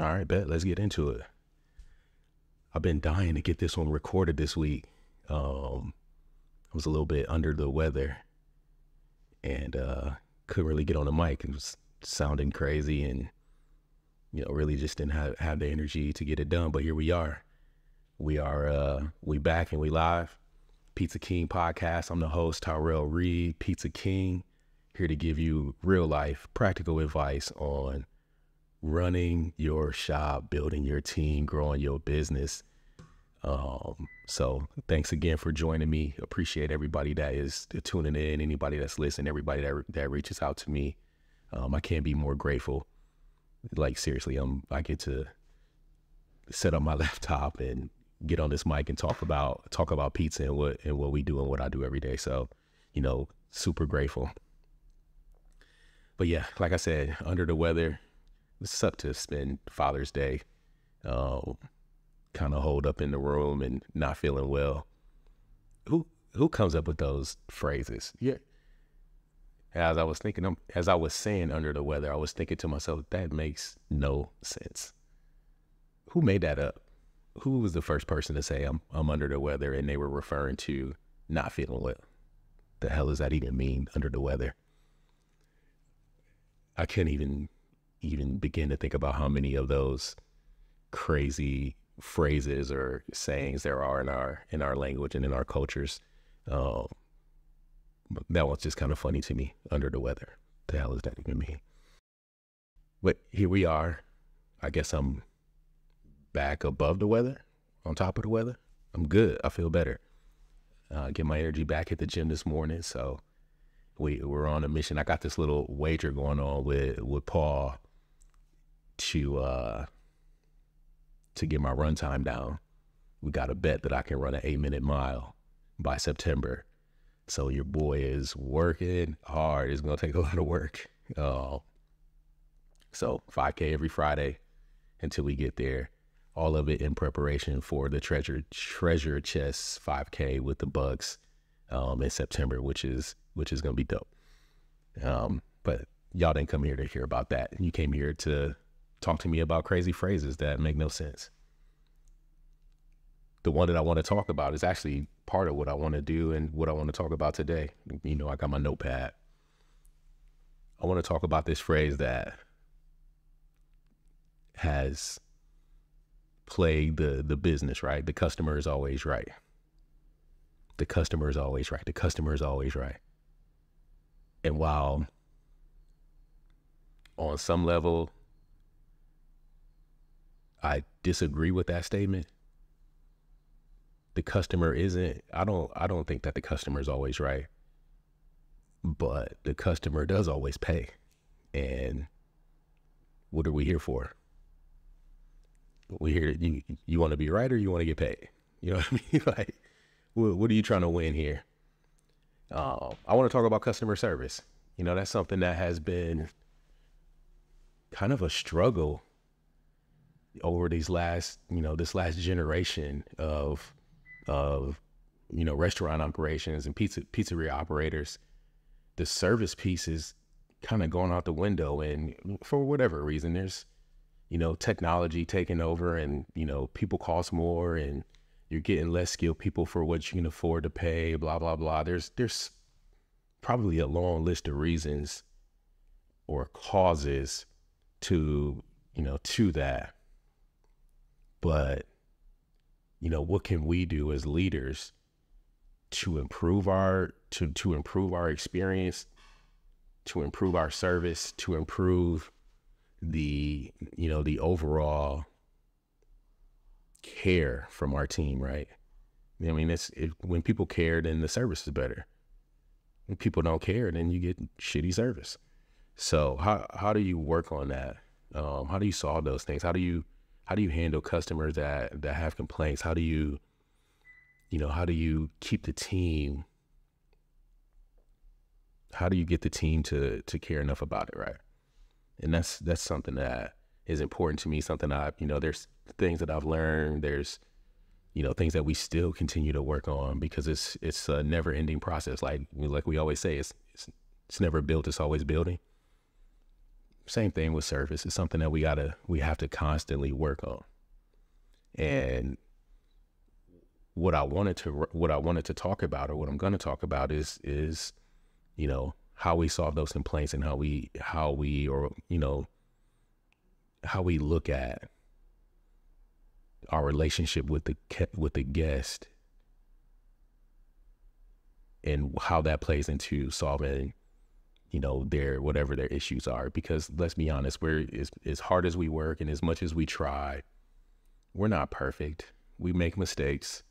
All right, bet. Let's get into it. I've been dying to get this one recorded this week. Um, I was a little bit under the weather and uh, couldn't really get on the mic. It was sounding crazy and, you know, really just didn't have, have the energy to get it done. But here we are. We are uh, we back and we live. Pizza King podcast. I'm the host, Tyrell Reed, Pizza King, here to give you real life practical advice on running your shop, building your team, growing your business. Um, so thanks again for joining me. Appreciate everybody that is tuning in, anybody that's listening, everybody that that reaches out to me. Um, I can't be more grateful. Like seriously, um, I get to set up my laptop and get on this mic and talk about talk about pizza and what and what we do and what I do every day. So, you know, super grateful. But yeah, like I said, under the weather, sucked to spend Father's Day, uh, kind of holed up in the room and not feeling well. Who who comes up with those phrases? Yeah. As I was thinking, as I was saying under the weather, I was thinking to myself, that makes no sense. Who made that up? Who was the first person to say I'm I'm under the weather and they were referring to not feeling well? The hell does that even mean under the weather? I can't even even begin to think about how many of those crazy phrases or sayings there are in our in our language and in our cultures. Um, that one's just kind of funny to me. Under the weather, the hell does that even mean? But here we are. I guess I'm back above the weather, on top of the weather. I'm good. I feel better. Uh, get my energy back at the gym this morning. So we we're on a mission. I got this little wager going on with with Paul to uh to get my run time down. We got a bet that I can run an eight minute mile by September. So your boy is working hard. It's gonna take a lot of work. Uh, so 5K every Friday until we get there. All of it in preparation for the treasure treasure chest 5K with the Bucks um, in September, which is which is gonna be dope. Um, but y'all didn't come here to hear about that. You came here to talk to me about crazy phrases that make no sense. The one that I want to talk about is actually part of what I want to do and what I want to talk about today. You know, I got my notepad. I want to talk about this phrase that has plagued the the business, right? The customer is always right. The customer is always right. The customer is always right. And while on some level I disagree with that statement. The customer isn't I don't I don't think that the customer is always right. But the customer does always pay. And what are we here for? We here you you want to be right or you want to get paid? You know what I mean? like what, what are you trying to win here? Uh, I want to talk about customer service. You know, that's something that has been kind of a struggle over these last, you know, this last generation of, of, you know, restaurant operations and pizza pizzeria operators, the service piece is kind of going out the window. And for whatever reason, there's, you know, technology taking over, and you know, people cost more, and you're getting less skilled people for what you can afford to pay. Blah blah blah. There's there's probably a long list of reasons or causes to you know to that but, you know, what can we do as leaders to improve our to to improve our experience, to improve our service, to improve the you know the overall care from our team, right? I mean, it's it, when people care, then the service is better. When people don't care, then you get shitty service. So how how do you work on that? Um, how do you solve those things? How do you how do you handle customers that that have complaints? How do you, you know, how do you keep the team? How do you get the team to to care enough about it, right? And that's that's something that is important to me. Something I, you know, there's things that I've learned. There's, you know, things that we still continue to work on because it's it's a never ending process. Like like we always say, it's it's, it's never built. It's always building. Same thing with service. It's something that we gotta we have to constantly work on. And what I wanted to what I wanted to talk about or what I'm going to talk about is is you know how we solve those complaints and how we how we or you know how we look at our relationship with the with the guest and how that plays into solving you know their whatever their issues are because let's be honest we're as, as hard as we work and as much as we try we're not perfect. We make mistakes.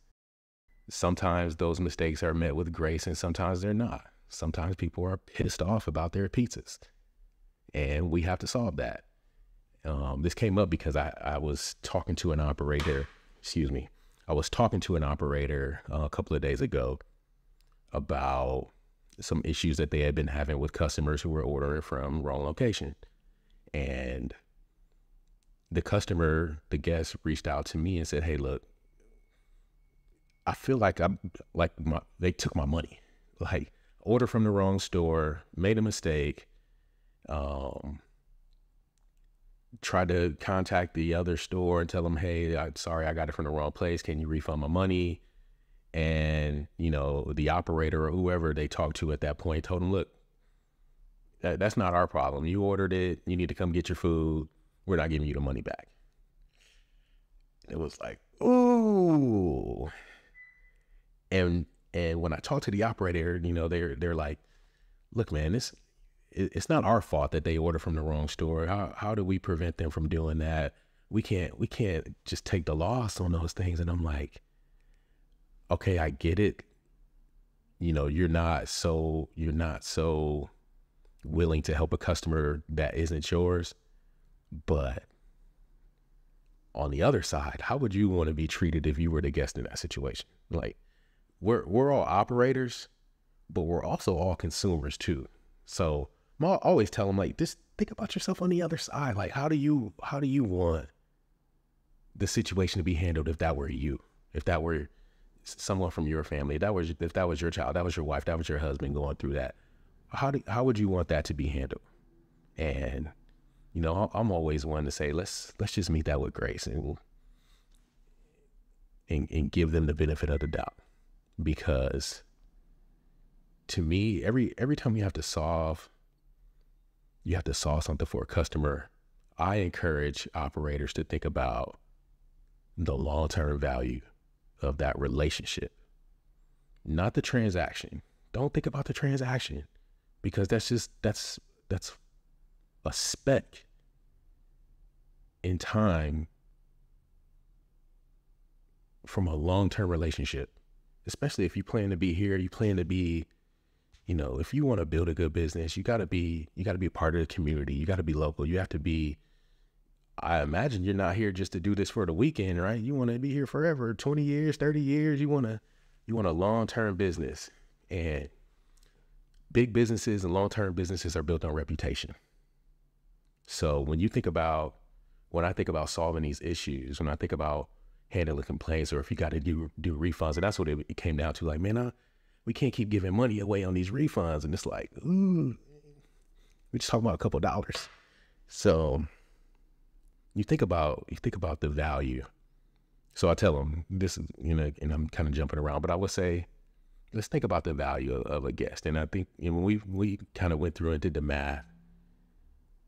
Sometimes those mistakes are met with grace and sometimes they're not. Sometimes people are pissed off about their pizzas and we have to solve that. Um, this came up because I, I was talking to an operator excuse me i was talking to an operator uh, a couple of days ago about some issues that they had been having with customers who were ordering from wrong location and the customer the guest reached out to me and said hey look i feel like i'm like my, they took my money like order from the wrong store, made a mistake, um, tried to contact the other store and tell them, hey, I'm sorry, I got it from the wrong place. Can you refund my money? And, you know, the operator or whoever they talked to at that point told them, look, that, that's not our problem. You ordered it. You need to come get your food. We're not giving you the money back. It was like, ooh. And and when I talk to the operator, you know, they're they're like, "Look, man, this it's not our fault that they order from the wrong store. How how do we prevent them from doing that? We can't we can't just take the loss on those things." And I'm like, "Okay, I get it. You know, you're not so you're not so willing to help a customer that isn't yours, but on the other side, how would you want to be treated if you were the guest in that situation? Like we're we're all operators, but we're also all consumers too. So I always tell them like, just think about yourself on the other side. Like, how do you how do you want the situation to be handled if that were you? If that were someone from your family, that was if that was your child, that was your wife, that was your husband going through that. How do how would you want that to be handled? And you know, I'm always one to say let's let's just meet that with grace and and, and give them the benefit of the doubt because to me, every every time you have to solve, you have to solve something for a customer. I encourage operators to think about the long term value of that relationship, not the transaction. Don't think about the transaction because that's just that's that's a speck in time from a long term relationship especially if you plan to be here, you plan to be, you know, if you want to build a good business, you got to be, you got to be a part of the community. You got to be local. You have to be, I imagine you're not here just to do this for the weekend, right? You want to be here forever, 20 years, 30 years. You want to, you want a long-term business and big businesses and long-term businesses are built on reputation. So when you think about, when I think about solving these issues, when I think about handling complaints or if you got to do do refunds. And that's what it, came down to. Like, man, I, we can't keep giving money away on these refunds. And it's like, ooh, we just talking about a couple dollars. So you think about you think about the value. So I tell them this is you know, and I'm kind of jumping around, but I would say, let's think about the value of, of a guest. And I think you know, when we we kind of went through and did the math,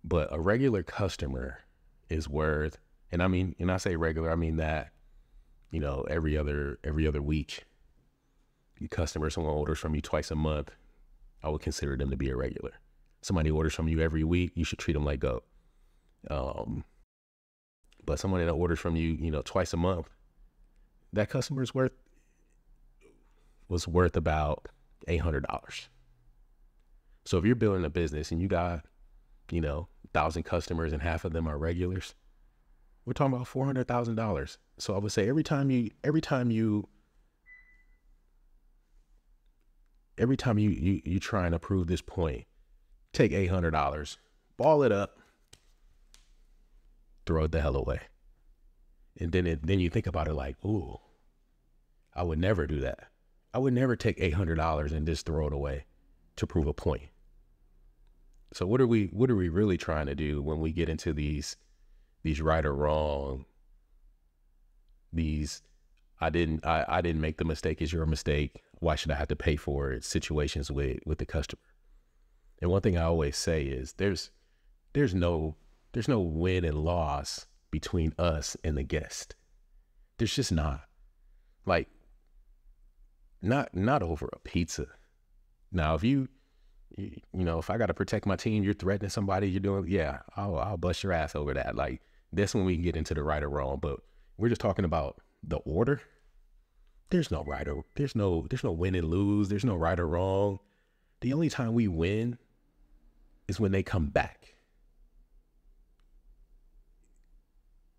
but a regular customer is worth, and I mean, and I say regular, I mean that you know, every other every other week, your customer, someone orders from you twice a month, I would consider them to be a regular. Somebody orders from you every week, you should treat them like goat. Um, but someone that orders from you, you know, twice a month, that customer's worth was worth about eight hundred dollars. So if you're building a business and you got, you know, thousand customers and half of them are regulars, we're talking about four hundred thousand dollars. So I would say every time you, every time you, every time you you you try and prove this point, take eight hundred dollars, ball it up, throw it the hell away, and then it, then you think about it like, ooh, I would never do that. I would never take eight hundred dollars and just throw it away to prove a point. So what are we what are we really trying to do when we get into these these right or wrong these I didn't I, I didn't make the mistake is your mistake. Why should I have to pay for it? Situations with with the customer. And one thing I always say is there's there's no there's no win and loss between us and the guest. There's just not. Like not not over a pizza. Now if you you, know, if I got to protect my team, you're threatening somebody, you're doing, yeah, I'll, I'll bust your ass over that. Like, that's when we can get into the right or wrong. But we're just talking about the order. There's no right or there's no there's no win and lose. There's no right or wrong. The only time we win is when they come back.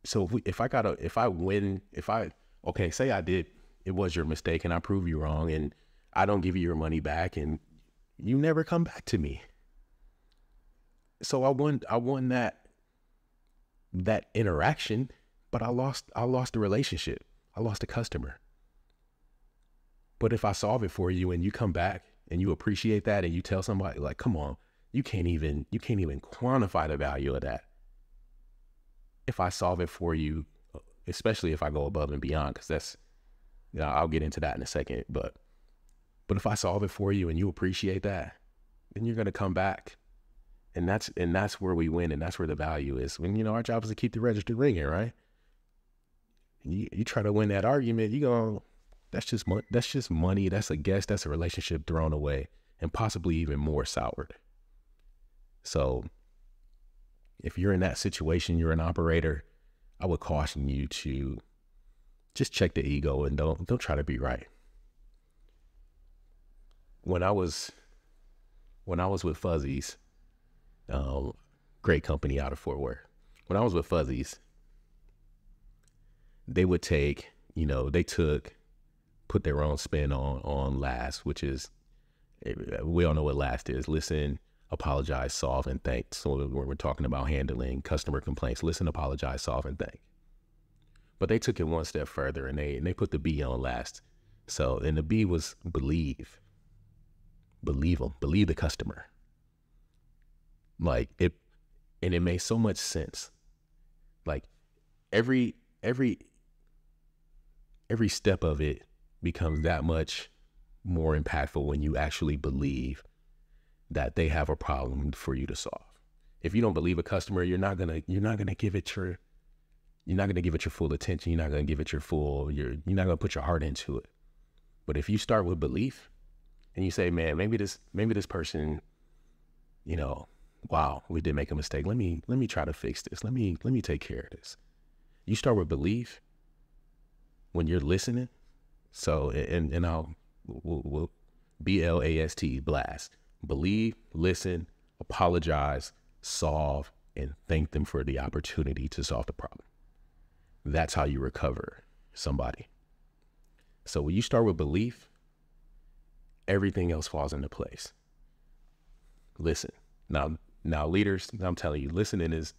So if we, if I gotta if I win if I okay say I did it was your mistake and I prove you wrong and I don't give you your money back and you never come back to me. So I won I won that that interaction, but I lost I lost the relationship. I lost a customer. But if I solve it for you and you come back and you appreciate that and you tell somebody like, come on, you can't even you can't even quantify the value of that. If I solve it for you, especially if I go above and beyond, because that's you know, I'll get into that in a second, but but if I solve it for you and you appreciate that, then you're gonna come back. And that's and that's where we win and that's where the value is. When you know our job is to keep the register ringing, right? And you, you try to win that argument, you go, that's just money. That's just money. That's a guess. That's a relationship thrown away, and possibly even more soured. So, if you're in that situation, you're an operator. I would caution you to just check the ego and don't don't try to be right when I was when I was with Fuzzies, um, great company out of Fort Worth. When I was with Fuzzies, they would take, you know, they took, put their own spin on on last, which is eh, we all know what last is. Listen, apologize, solve, and thank. So when we're talking about handling customer complaints, listen, apologize, solve, and thank. But they took it one step further and they and they put the B on last. So and the B was believe believe them, believe the customer. Like it, and it made so much sense. Like every every every step of it becomes that much more impactful when you actually believe that they have a problem for you to solve. If you don't believe a customer, you're not gonna you're not gonna give it your you're not gonna give it your full attention. You're not gonna give it your full you're you're not gonna put your heart into it. But if you start with belief, and you say, man, maybe this maybe this person, you know, wow, we did make a mistake. Let me let me try to fix this. Let me let me take care of this. You start with belief when you're listening. So and and I'll we'll, we'll B L A S T blast. Believe, listen, apologize, solve, and thank them for the opportunity to solve the problem. That's how you recover somebody. So when you start with belief, everything else falls into place. Listen. Now, now leaders, I'm telling you, listening is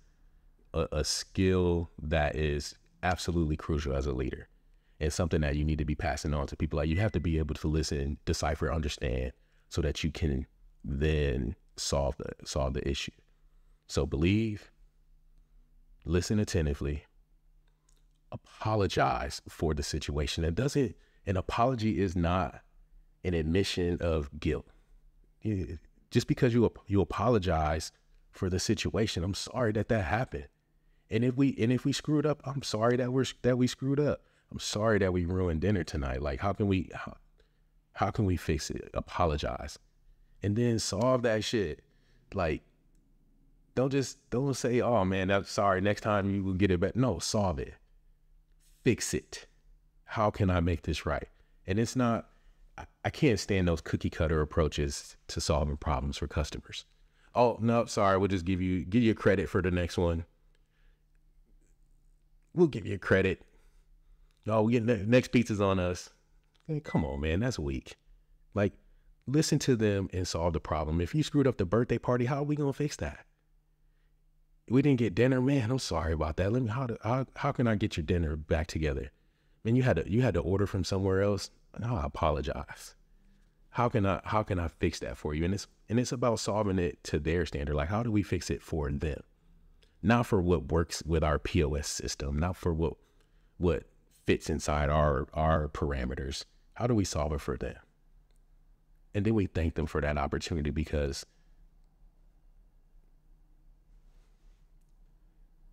a, a skill that is absolutely crucial as a leader. It's something that you need to be passing on to people. Like you have to be able to listen, decipher, understand, so that you can then solve the solve the issue. So believe, listen attentively, apologize for the situation. It doesn't. An apology is not an admission of guilt. Just because you you apologize for the situation, I'm sorry that that happened. And if we and if we screwed up, I'm sorry that we're that we screwed up. I'm sorry that we ruined dinner tonight. Like how can we how, how can we fix it? Apologize. And then solve that shit. Like don't just don't say, "Oh man, that's sorry. Next time you will get it back." No, solve it. Fix it. How can I make this right? And it's not I can't stand those cookie cutter approaches to solving problems for customers. Oh no, sorry, we'll just give you give you credit for the next one. We'll give you credit. Oh, we get ne- next pizza's on us. Hey, come on, man, that's weak. Like, listen to them and solve the problem. If you screwed up the birthday party, how are we gonna fix that? We didn't get dinner, man. I'm sorry about that. Let me how to, how how can I get your dinner back together? Man, you had to you had to order from somewhere else. I apologize. how can I how can I fix that for you? And it's and it's about solving it to their standard. Like how do we fix it for them? Not for what works with our POS system, not for what what fits inside our our parameters. How do we solve it for them? And then we thank them for that opportunity because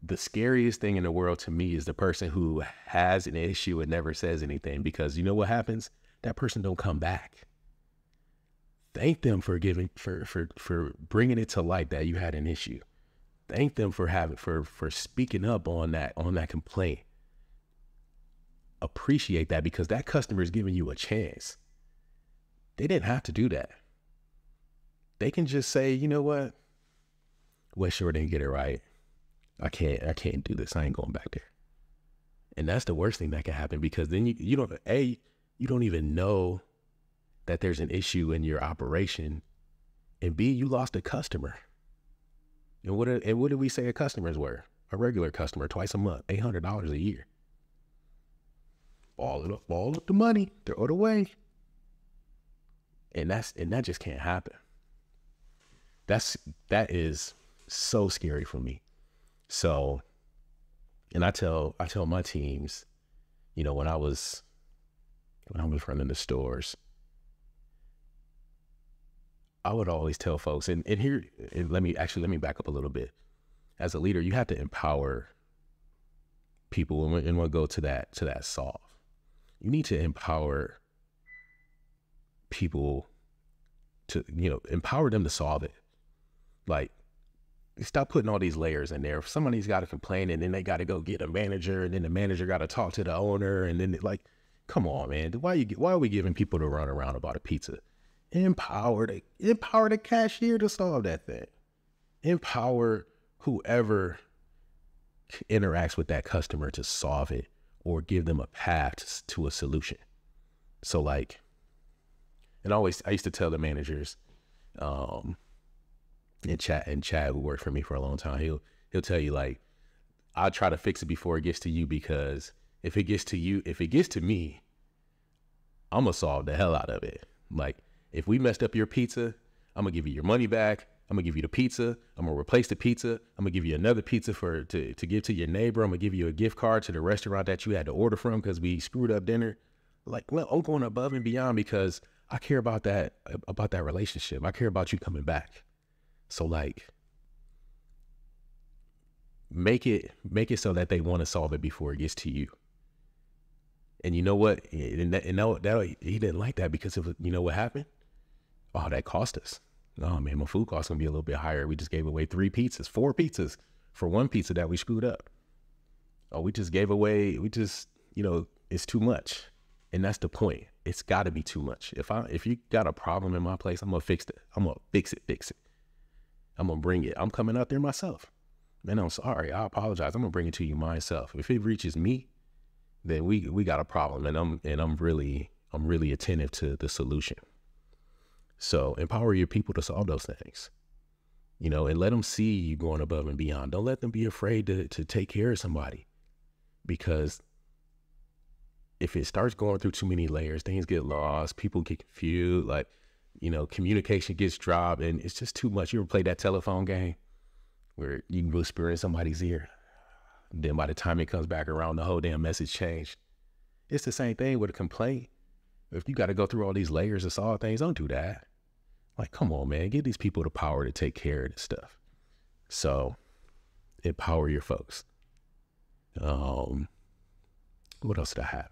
the scariest thing in the world to me is the person who has an issue and never says anything because you know what happens? That person don't come back. Thank them for giving for for for bringing it to light that you had an issue. Thank them for having for for speaking up on that on that complaint. Appreciate that because that customer is giving you a chance they didn't have to do that they can just say you know what West Shore didn't get it right i can't i can't do this i ain't going back there and that's the worst thing that can happen because then you you don't a you don't even know that there's an issue in your operation, and B, you lost a customer. And what and what did we say a customers were? A regular customer twice a month, eight hundred dollars a year. Ball it up, ball up the money, throw it away. And that's and that just can't happen. That's that is so scary for me. So, and I tell I tell my teams, you know, when I was when I was running the stores, I would always tell folks, and, and here, and let me actually let me back up a little bit. As a leader, you have to empower people, and, we'll go to that to that solve. You need to empower people to, you know, empower them to solve it. Like, stop putting all these layers in there. If somebody's got to complain, and then they got to go get a manager, and then the manager got to talk to the owner, and then like, come on, man, why you why are we giving people to run around about a pizza? Empower the empower the cashier to solve that thing. Empower whoever interacts with that customer to solve it or give them a path to a solution. So like, and always I used to tell the managers, um, and Chad and Chad who worked for me for a long time, he'll he'll tell you like, I'll try to fix it before it gets to you because if it gets to you, if it gets to me, I'm gonna solve the hell out of it. Like if we messed up your pizza, I'm gonna give you your money back. I'm gonna give you the pizza. I'm gonna replace the pizza. I'm gonna give you another pizza for to to give to your neighbor. I'm gonna give you a gift card to the restaurant that you had to order from because we screwed up dinner. Like, well, I'm going above and beyond because I care about that about that relationship. I care about you coming back. So like, make it make it so that they want to solve it before it gets to you. And you know what? And that, and that, that he didn't like that because of you know what happened oh, that cost us. Oh man, my food cost gonna be a little bit higher. We just gave away three pizzas, four pizzas for one pizza that we screwed up. Oh, we just gave away, we just, you know, it's too much. And that's the point. It's gotta be too much. If I if you got a problem in my place, I'm gonna fix it. I'm gonna fix it, fix it. I'm gonna bring it. I'm coming out there myself. Man, I'm sorry. I apologize. I'm gonna bring it to you myself. If it reaches me, then we we got a problem. And I'm and I'm really I'm really attentive to the solution. So empower your people to solve those things, you know, and let them see you going above and beyond. Don't let them be afraid to, to take care of somebody because if it starts going through too many layers, things get lost, people get confused, like, you know, communication gets dropped and it's just too much. You ever play that telephone game where you can whisper in somebody's ear? Then by the time it comes back around, the whole damn message changed. It's the same thing with a complaint. If you got to go through all these layers to solve things, don't do that. Like, come on, man, give these people the power to take care of this stuff. So empower your folks. Um, what else did I have?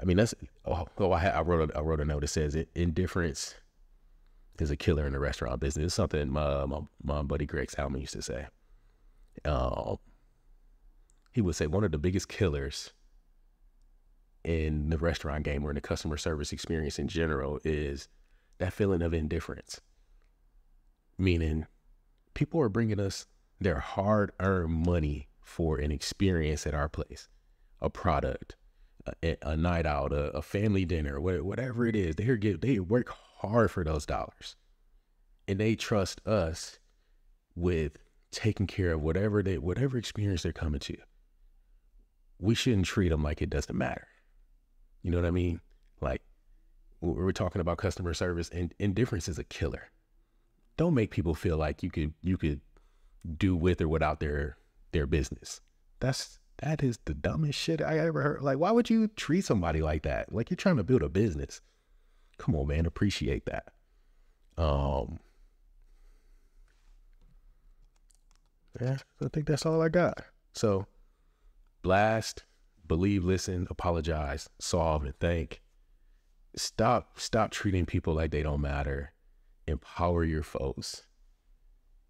I mean, that's oh, oh I, I wrote a, I wrote a note that says indifference is a killer in the restaurant business. It's something my, my, my buddy Greg Salmon used to say. Um, he would say one of the biggest killers in the restaurant game or in the customer service experience in general is that feeling of indifference. Meaning, people are bringing us their hard earned money for an experience at our place, a product, a, a night out, a, a, family dinner, whatever it is. They get they work hard for those dollars, and they trust us with taking care of whatever they whatever experience they're coming to. We shouldn't treat them like it doesn't matter. You know what I mean? Like we're talking about customer service and indifference is a killer. Don't make people feel like you could you could do with or without their their business. That's that is the dumbest shit I ever heard. Like, why would you treat somebody like that? Like you're trying to build a business. Come on, man, appreciate that. Um Yeah, I think that's all I got. So blast, believe, listen, apologize, solve, and thank. Stop, stop treating people like they don't matter. Empower your folks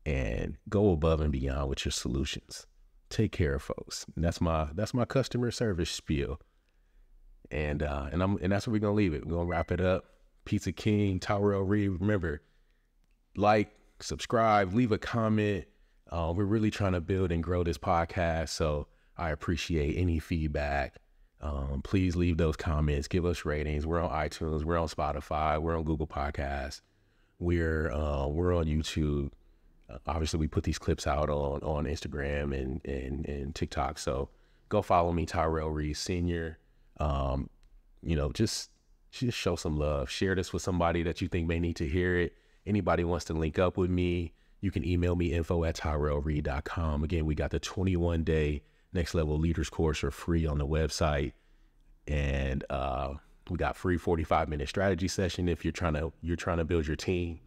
and go above and beyond with your solutions. Take care of folks. And that's my that's my customer service spiel. And uh and I'm and that's where we're gonna leave it. We're gonna wrap it up. Pizza King, Tyrell Reed. Remember, like, subscribe, leave a comment. Uh, we're really trying to build and grow this podcast. So I appreciate any feedback. Um, please leave those comments, give us ratings. We're on iTunes, we're on Spotify, we're on Google Podcasts, we're uh, we're on YouTube. Obviously, we put these clips out on on Instagram and and and TikTok. So go follow me, Tyrell Reed Senior. Um, you know, just just show some love. Share this with somebody that you think may need to hear it. Anybody wants to link up with me, you can email me info at tyrellreed.com. Again, we got the 21 day next level leaders course for free on the website. And uh, we got free 45 minute strategy session if you're trying to you're trying to build your team.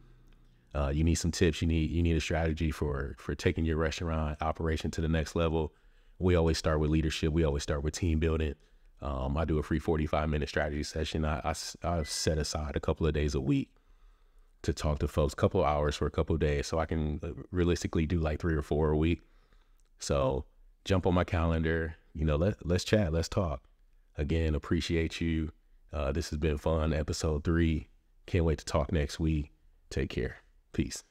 Uh, you need some tips. You need you need a strategy for for taking your restaurant operation to the next level. We always start with leadership. We always start with team building. Um, I do a free 45 minute strategy session. I, I, I set aside a couple of days a week to talk to folks, couple hours for a couple days, so I can uh, realistically do like three or four a week. So jump on my calendar. You know, let let's chat, let's talk. Again, appreciate you. Uh, this has been fun. Episode three. Can't wait to talk next week. Take care. Peace.